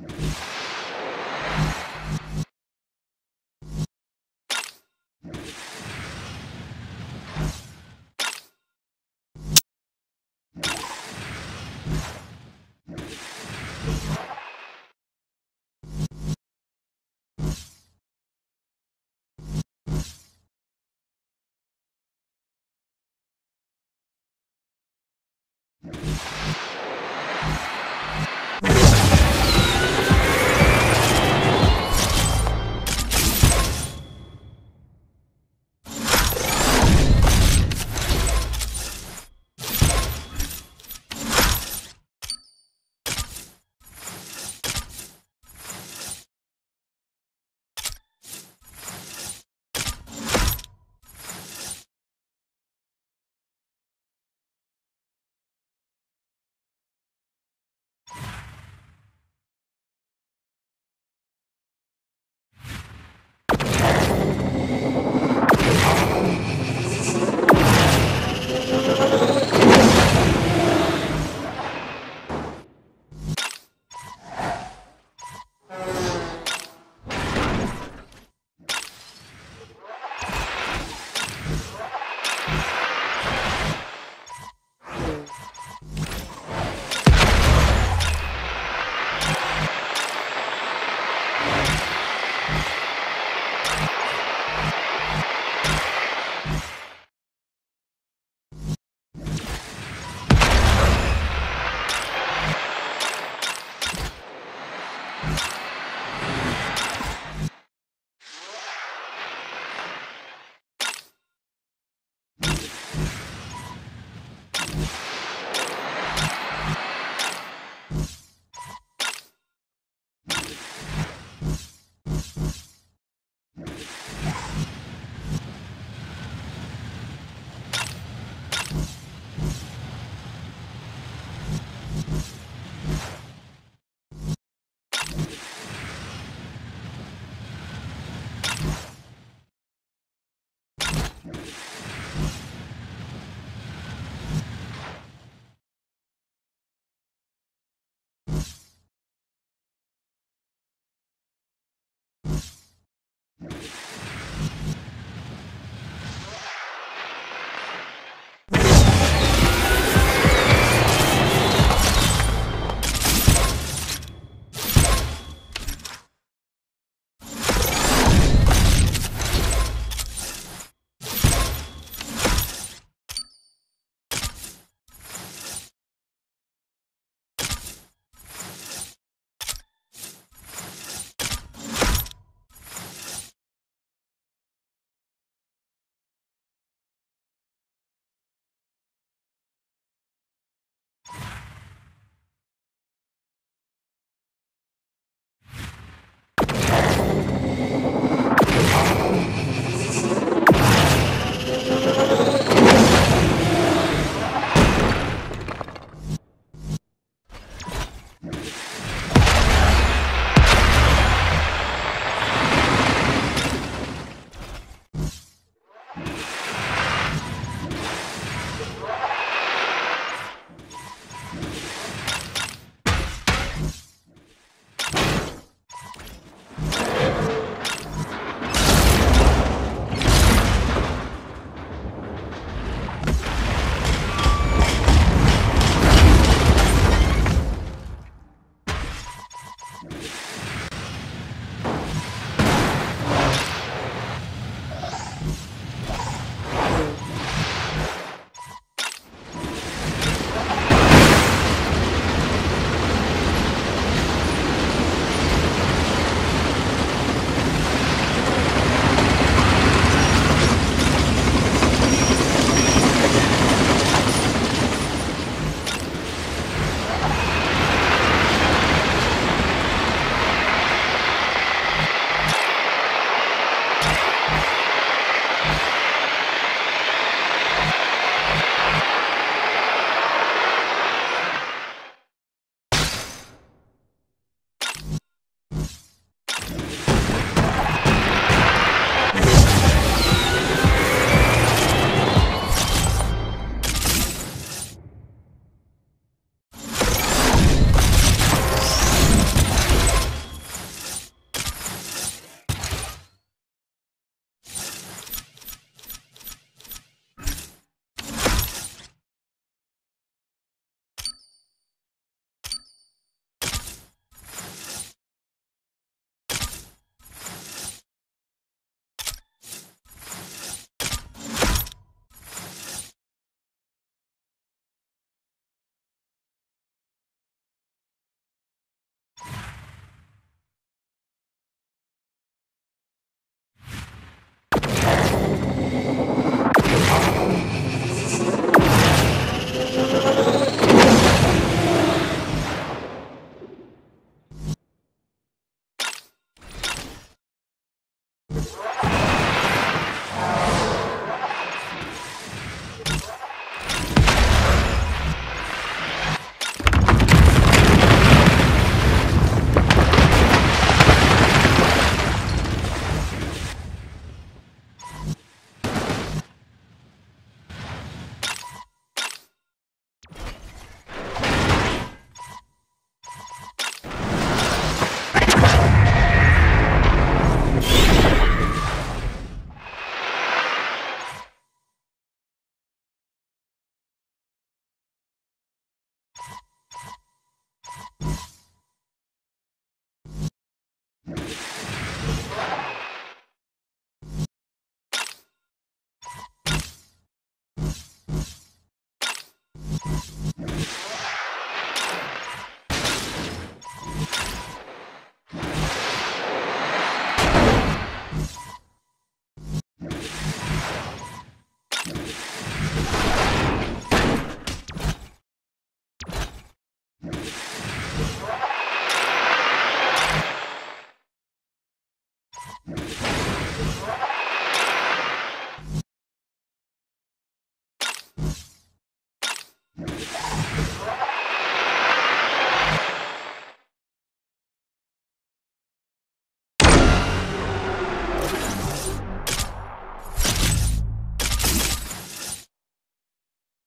Thank you you